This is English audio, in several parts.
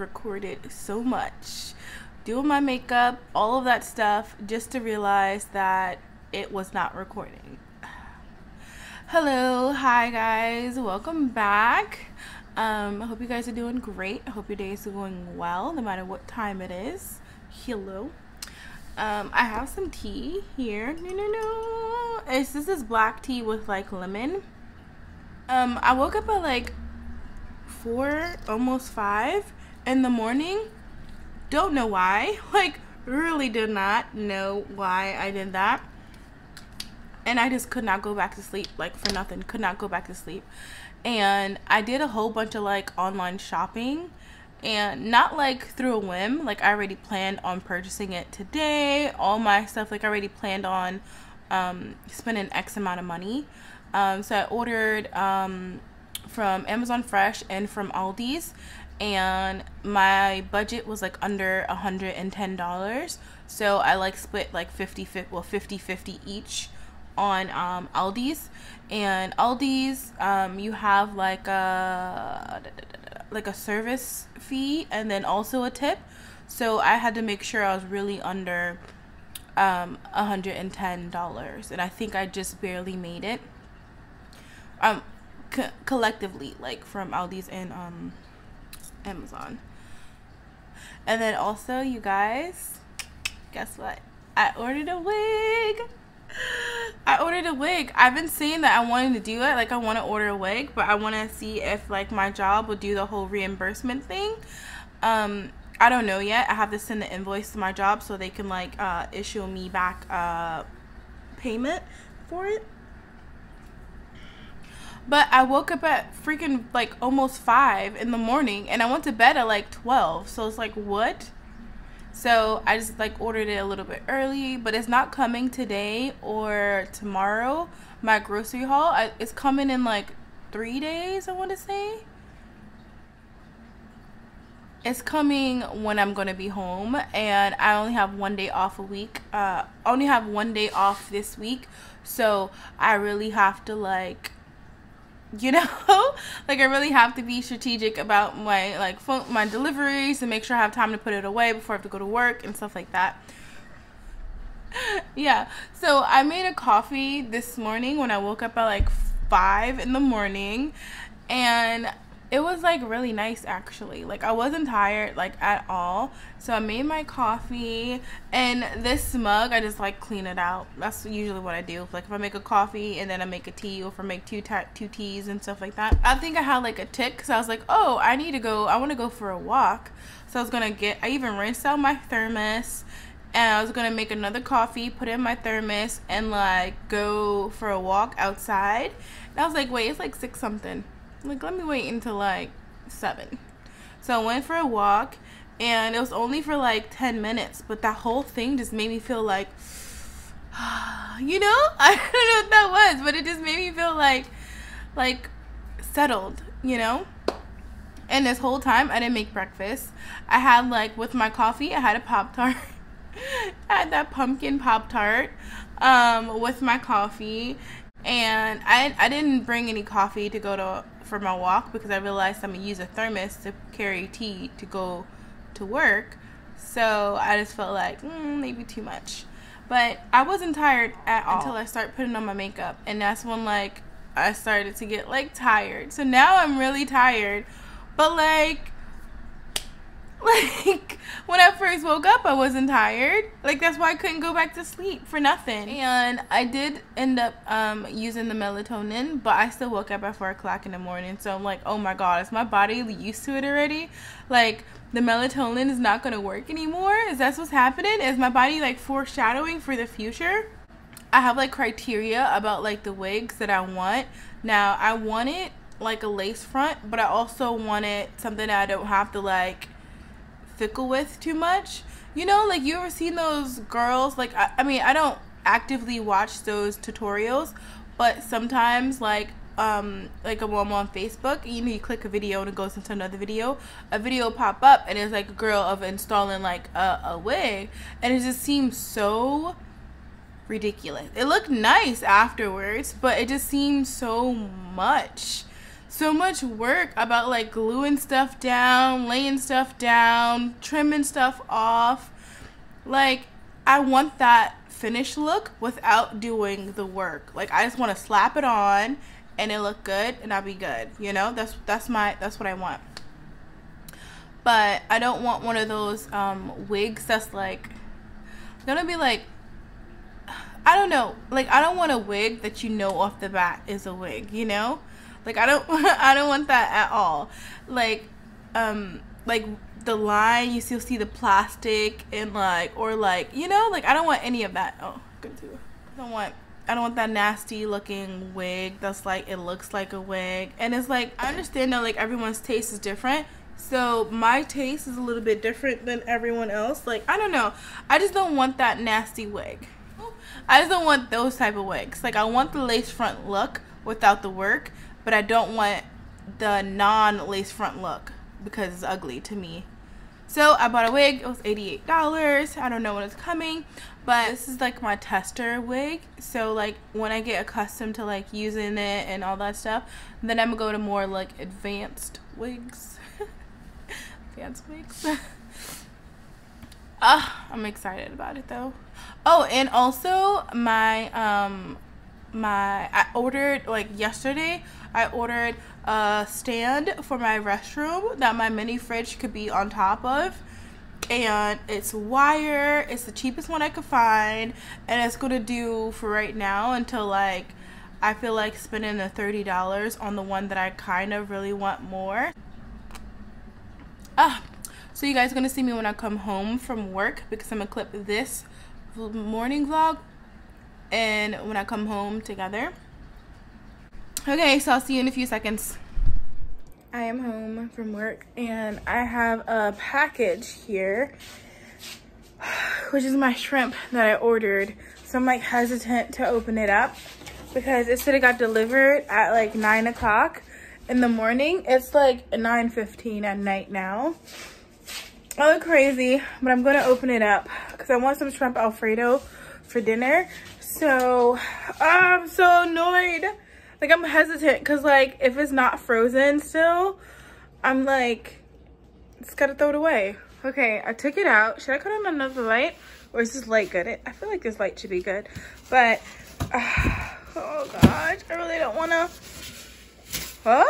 recorded so much, doing my makeup, all of that stuff, just to realize that it was not recording. Hello, hi guys, welcome back. Um, I hope you guys are doing great. I hope your day is going well, no matter what time it is. Hello. Um, I have some tea here. No, no, no. It's this is black tea with like lemon. Um, I woke up at like four, almost five in the morning. Don't know why. Like, really did not know why I did that. And I just could not go back to sleep, like, for nothing. Could not go back to sleep. And I did a whole bunch of, like, online shopping. And not, like, through a whim. Like, I already planned on purchasing it today. All my stuff, like, I already planned on um, spending X amount of money. Um, so I ordered um, from Amazon Fresh and from Aldi's and my budget was like under a hundred and ten dollars. So i like split like 50 well 50 50 each on um, aldi's. And aldi's um, you have like a like a service fee and then also a tip. So i had to make sure i was really under um, $110 and i think i just barely made it. Um co- collectively, like from Aldi's and um, Amazon. And then also, you guys, guess what? I ordered a wig. I ordered a wig. I've been saying that I wanted to do it. Like I want to order a wig, but I want to see if like my job will do the whole reimbursement thing. Um, I don't know yet. I have to send the invoice to my job so they can like uh, issue me back uh, payment for it. But I woke up at freaking like almost five in the morning and I went to bed at like 12. So it's like, what? So I just like ordered it a little bit early, but it's not coming today or tomorrow. My grocery haul, I, it's coming in like three days, I want to say. It's coming when I'm gonna be home, and I only have one day off a week. Uh, I only have one day off this week, so I really have to like you know? Like i really have to be strategic about my like phone my deliveries and make sure i have time to put it away before i have to go to work and stuff like that. Yeah. So i made a coffee this morning when i woke up at like five in the morning and it was like really nice actually. Like i wasn't tired like at all. So i made my coffee and this mug i just like clean it out. That's usually what i do. Like if i make a coffee and then i make a tea or if i make two two teas and stuff like that. I think i had like a tick because i was like oh i need to go i want to go for a walk. So i was gonna get i even rinsed out my thermos and I was gonna make another coffee, put in my thermos, and like go for a walk outside. And I was like, wait, it's like six something like let me wait until like seven. So i went for a walk and it was only for like 10 minutes but that whole thing just made me feel like you know? I don't know what that was but it just made me feel like like settled you know? And this whole time i didn't make breakfast. I had like with my coffee i had a pop tart i had that pumpkin pop tart um, with my coffee and I, I didn't bring any coffee to go to for my walk because I realized I'm gonna use a thermos to carry tea to go to work. So I just felt like mm, maybe too much. But I wasn't tired at all until I started putting on my makeup, and that's when like I started to get like tired. So now I'm really tired, but like like when I first woke up, I wasn't tired. Like that's why I couldn't go back to sleep for nothing. And I did end up um, using the melatonin, but I still woke up at four o'clock in the morning. So I'm like, oh my god, is my body used to it already? Like the melatonin is not gonna work anymore? Is that what's happening? Is my body like foreshadowing for the future? I have like criteria about like the wigs that I want. Now I want it like a lace front, but I also want it something that I don't have to like fickle with too much. You know, like you ever seen those girls? Like, I, I mean, I don't actively watch those tutorials, but sometimes, like, um, like a mom on Facebook, you know, you click a video and it goes into another video. A video pop up and it's like a girl of installing like a, a wig, and it just seems so ridiculous. It looked nice afterwards, but it just seemed so much. So much work about like gluing stuff down, laying stuff down, trimming stuff off. Like, I want that finished look without doing the work. Like, I just want to slap it on and it look good and I'll be good. You know, that's that's my that's what I want. But I don't want one of those um, wigs that's like gonna be like I don't know. Like I don't want a wig that you know off the bat is a wig, you know? Like I don't I don't want that at all. Like um like the line you still see the plastic and like or like you know like I don't want any of that. Oh, good too. I don't want I don't want that nasty looking wig that's like it looks like a wig. And it's like I understand that like everyone's taste is different. So my taste is a little bit different than everyone else. Like I don't know. I just don't want that nasty wig. I just don't want those type of wigs. Like I want the lace front look without the work, but I don't want the non lace front look because it's ugly to me. So I bought a wig. It was $88. I don't know when it's coming, but this is like my tester wig. So like when I get accustomed to like using it and all that stuff, then I'm gonna go to more like advanced wigs. advanced wigs. Ah, I'm excited about it though. Oh, and also my um my I ordered like yesterday I ordered a stand for my restroom that my mini fridge could be on top of. And it's wire it's the cheapest one I could find and it's gonna do for right now until like I feel like spending the $30 on the one that I kind of really want more. Ah so you guys are gonna see me when I come home from work because I'm gonna clip this morning vlog and when I come home together. Okay, so I'll see you in a few seconds. I am home from work and I have a package here, which is my shrimp that I ordered. So I'm like hesitant to open it up because it said it got delivered at like nine o'clock in the morning. It's like 9.15 at night now. I look crazy, but I'm gonna open it up because I want some shrimp alfredo for dinner. So I'm so annoyed. Like I'm hesitant because like if it's not frozen still, I'm like, just gotta throw it away. Okay, I took it out. Should I cut on another light? Or is this light good? I feel like this light should be good. But, uh, oh gosh, I really don't wanna. Huh?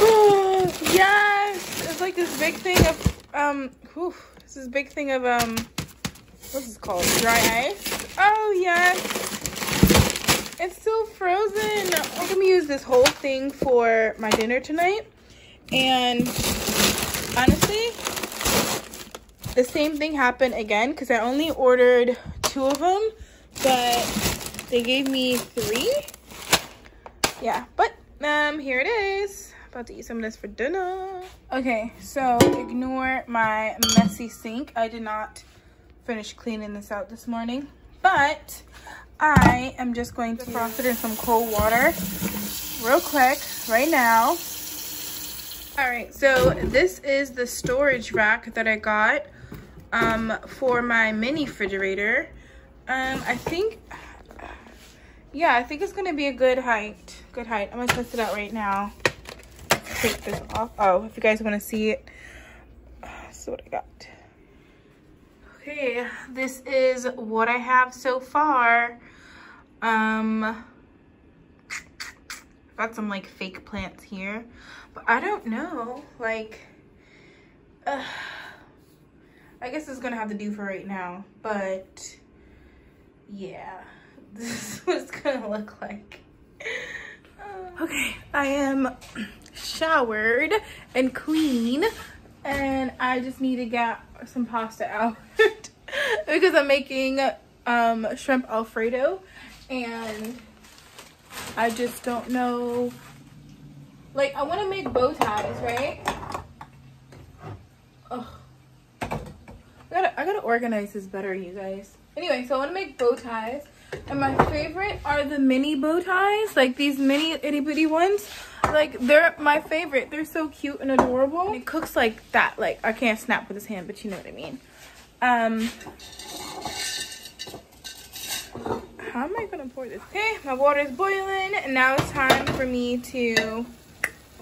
Oh, yes! It's like this big thing of, um, whew, this is big thing of, um, what's this called? Dry ice? Oh, yes! It's still frozen. I'm gonna use this whole thing for my dinner tonight. And honestly, the same thing happened again because I only ordered two of them, but they gave me three. Yeah, but um, here it is. About to eat some of this for dinner. Okay, so ignore my messy sink. I did not finish cleaning this out this morning, but I am just going to frost it in some cold water real quick right now. All right, so this is the storage rack that I got um, for my mini refrigerator. Um, I think, yeah, I think it's gonna be a good height. Good height. I'm gonna test it out right now take this off. Oh, if you guys want to see it, is what I got. Okay, this is what I have so far. Um, got some like fake plants here, but I don't know, like, uh, I guess it's gonna have to do for right now, but yeah, this is what it's gonna look like. Okay, I am showered and clean and I just need to get some pasta out because I'm making um, shrimp alfredo and I just don't know like I want to make bow ties right Ugh. I gotta, I gotta organize this better you guys anyway so I want to make bow ties and my favorite are the mini bow ties like these mini itty bitty ones like, they're my favorite. They're so cute and adorable. It cooks like that. Like, I can't snap with his hand, but you know what I mean. Um, how am I gonna pour this? Okay, my water is boiling and now it's time for me to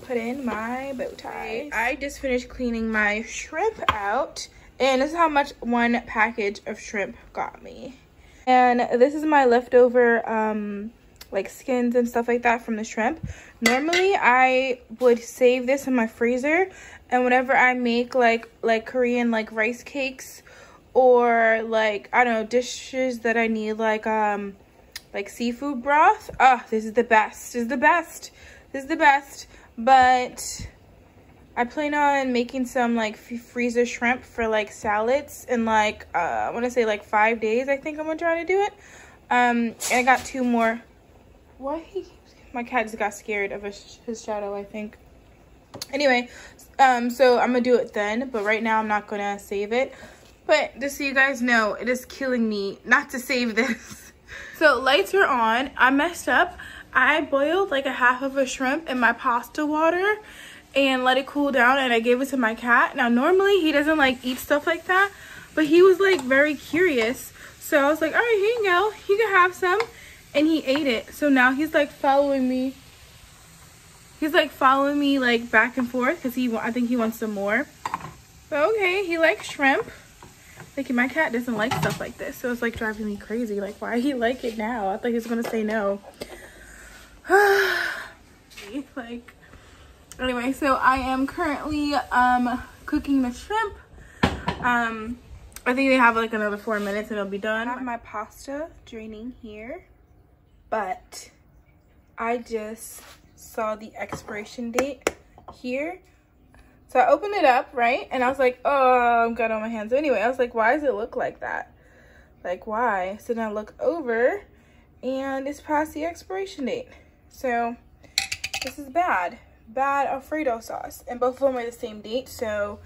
put in my bow tie. I just finished cleaning my shrimp out and this is how much one package of shrimp got me. And this is my leftover um, like skins and stuff like that from the shrimp. Normally I would save this in my freezer and whenever I make like like Korean like rice cakes or like I don't know dishes that I need like um like seafood broth. Oh, this is the best. This is the best. This is the best. But I plan on making some like freezer shrimp for like salads in like uh, I want to say like five days. I think I'm gonna try to do it. Um, and I got two more. Why? My cat just got scared of his, his shadow. I think. Anyway, um, so I'm gonna do it then. But right now I'm not gonna save it. But just so you guys know, it is killing me not to save this. so lights are on. I messed up. I boiled like a half of a shrimp in my pasta water and let it cool down and I gave it to my cat. Now normally he doesn't like eat stuff like that, but he was like very curious. So I was like, all right, here you go. You can have some. And he ate it. So now he's like following me. He's like following me like back and forth because he, I think he wants some more. But okay, he likes shrimp. Like my cat doesn't like stuff like this. So it's like driving me crazy. Like why he like it now? I thought he was to say no. like anyway so i am currently um cooking the shrimp um i think they have like another four minutes and it'll be done i have my pasta draining here but i just saw the expiration date here so i opened it up right and i was like oh i'm got on my hands so anyway i was like why does it look like that like why so then i look over and it's past the expiration date so this is bad bad Alfredo sauce. And both of them are the same date, so...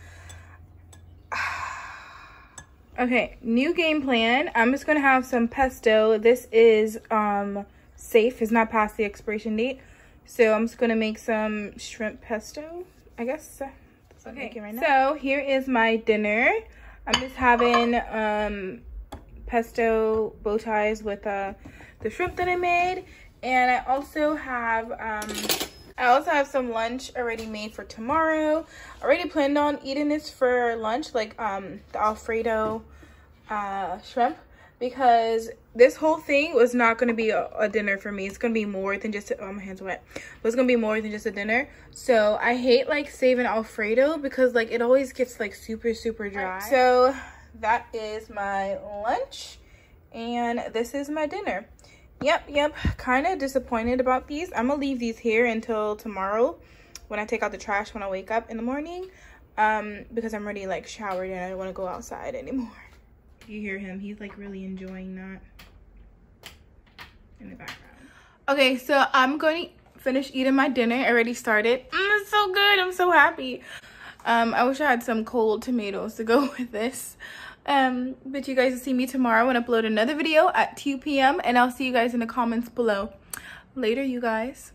okay, new game plan. I'm just going to have some pesto. This is um safe. It's not past the expiration date. So I'm just going to make some shrimp pesto, I guess. Okay, right so here is my dinner. I'm just having um, pesto bow ties with uh, the shrimp that I made. And I also have um, I also have some lunch already made for tomorrow. I already planned on eating this for lunch, like um, the Alfredo uh, shrimp, because this whole thing was not going to be a, a, dinner for me. It's going to be more than just, a, oh, my hand's wet. It was going to be more than just a dinner. So I hate like saving Alfredo because like it always gets like super, super dry. So that is my lunch and this is my dinner yep yep kind of disappointed about these i'm gonna leave these here until tomorrow when i take out the trash when i wake up in the morning um because i'm already like showered and i don't want to go outside anymore you hear him he's like really enjoying that in the background okay so i'm going to finish eating my dinner I already started mm, it's so good i'm so happy um i wish i had some cold tomatoes to go with this um, but you guys will see me tomorrow and upload another video at 2 p.m. And I'll see you guys in the comments below. Later, you guys.